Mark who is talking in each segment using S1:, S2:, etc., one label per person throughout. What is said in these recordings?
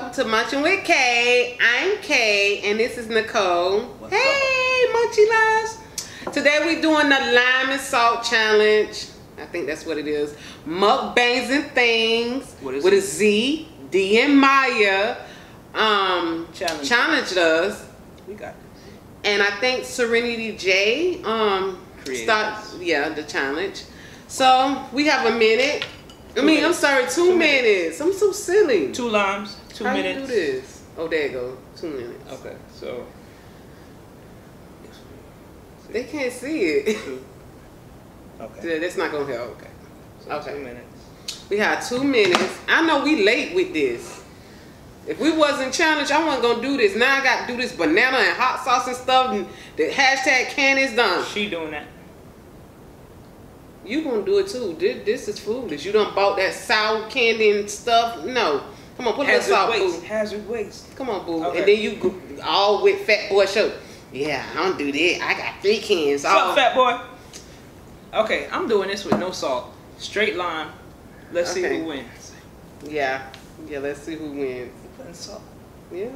S1: Welcome to Munching with Kay. I'm Kay, and this is Nicole.
S2: What's
S1: hey, Munchie Loves. Today we're doing the lime and salt challenge. I think that's what it is. Mukbangz and Thangz
S2: What is
S1: with
S2: it?
S1: a Z. Dee and Mya um,
S2: Challenge.
S1: challenged us,
S2: We got
S1: and I think Serenity J um, start yeah the challenge. So we have a minute. I mean, I'm sorry, two,
S2: Two
S1: minutes.
S2: minutes.
S1: I'm so silly.
S2: Two limes, two
S1: How
S2: minutes.
S1: you do this? Oh, there you go. Two minutes.
S2: Okay, so.
S1: They can't see it.
S2: Two. Okay.
S1: That's not gonna help.
S2: Okay. So
S1: Okay.
S2: two minutes.
S1: We have two minutes. I know we late with this. If we wasn't challenged, I wasn't gonna do this. Now I got to do this banana and hot sauce and stuff. And the hashtag can is done.
S2: She doing that.
S1: You gonna do it too. This, this is foolish. You done bought that sour candy and stuff. No. Come on, put a little
S2: Hazard
S1: salt,
S2: waste.
S1: boo.
S2: Hazard waste.
S1: Come on, boo.
S2: Okay.
S1: And then you go all with fat boy show. Yeah, I don't do that. I got three cans.
S2: What's
S1: all
S2: up, fat boy? Okay, I'm doing this with no salt. Straight lime. Let's see who wins.
S1: Yeah. Yeah, let's see who wins.
S2: Putting salt.
S1: Yeah.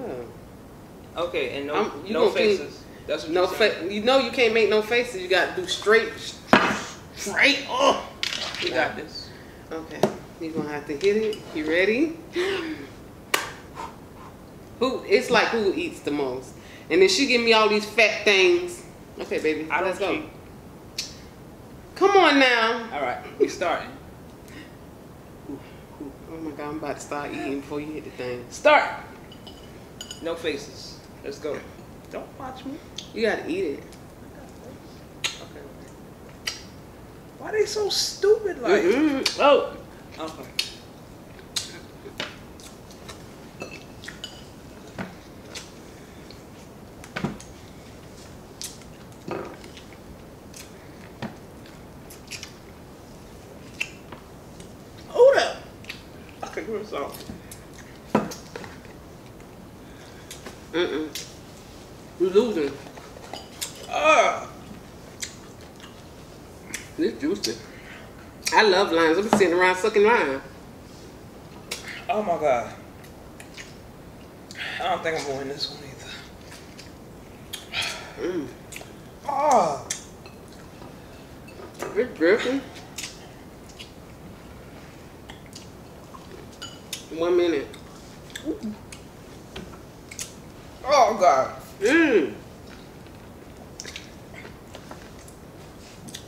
S2: Okay, and no,
S1: you
S2: no
S1: gonna keep-
S2: faces. That's what
S1: No
S2: you're
S1: fa- you know you can't make no faces. You gotta do straight straight oh.
S2: We got this.
S1: Okay. You're gonna have to hit it. You ready? Who it's like who eats the most. And then she give me all these fat things. Okay, baby.
S2: I don't
S1: let's go.
S2: cheat.
S1: Come on now.
S2: All right, we starting.
S1: Oh my god, I'm about to start eating before you hit the thing.
S2: Start. No faces. Let's go. Don't watch me.
S1: You gotta eat it.
S2: Okay. Why they so stupid? Like.
S1: Mm-mm. Oh.
S2: Okay. Hold up. Okay, where's off?
S1: Mm-mm. You losing. This juicy. I love limes. I'm sitting around sucking lime.
S2: Oh my god. I don't think I'm gonna win this one either.
S1: Mm.
S2: Oh.
S1: It's dripping. One minute.
S2: Oh god.
S1: Mmm.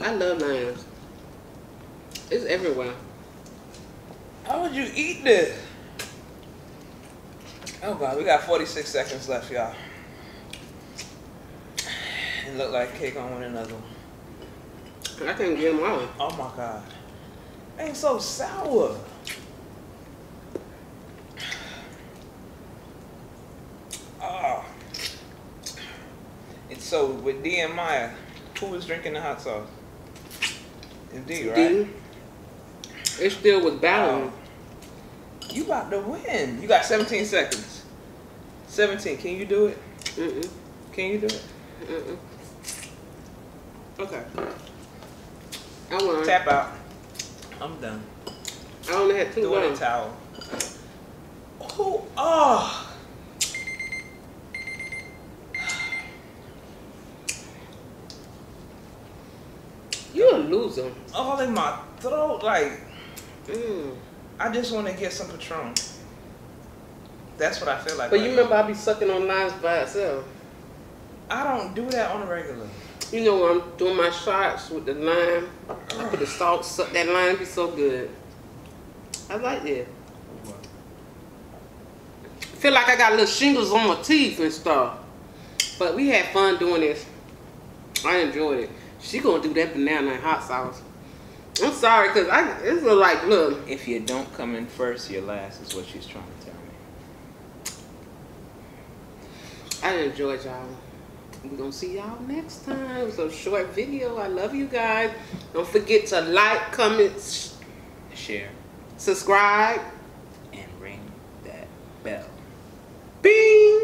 S1: I love limes. It's everywhere.
S2: How would you eat this? Oh god, we got 46 seconds left, y'all. It look like cake on one another.
S1: I can't get them all.
S2: Oh my god. Ain't so sour. Ah. It's so with Dee and Mya, who was drinking the hot sauce? It's Dee, right?
S1: Dee. It still was battling.
S2: You about to win. You got 17 seconds. 17. Can you do it?
S1: Mm-mm.
S2: Can you do it?
S1: Mm-mm.
S2: Okay.
S1: I won.
S2: Tap out. I'm done.
S1: I only had two
S2: Throw in a
S1: left.
S2: towel. Oh, oh.
S1: You them.
S2: All in my throat. Like,
S1: Mm.
S2: I just want to get some Patron. That's what I feel like.
S1: But
S2: right
S1: you
S2: now.
S1: remember I be sucking on limes by itself.
S2: I don't do that on a regular.
S1: You know I'm doing my shots with the lime, I put the salt, suck that lime, be so good. I like that. Feel like I got little shingles on my teeth and stuff. But we had fun doing this. I enjoyed it. She gonna do that banana and hot sauce. I'm sorry, cause I it's like look.
S2: If you don't come in first, you're last, is what she's trying to tell me.
S1: I enjoyed y'all. We're gonna see y'all next time. It was a short video. I love you guys. Don't forget to like, comment,
S2: Share
S1: subscribe.
S2: and ring that bell.
S1: Bing!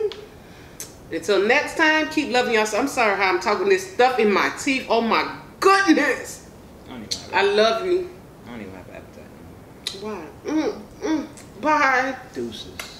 S1: Until next time, keep loving yourself. I'm sorry how I'm talking this stuff in my teeth. Oh my goodness!
S2: I don't even
S1: I love you.
S2: I don't even have appetite.
S1: Why? Mm, mm, bye.
S2: Deuces.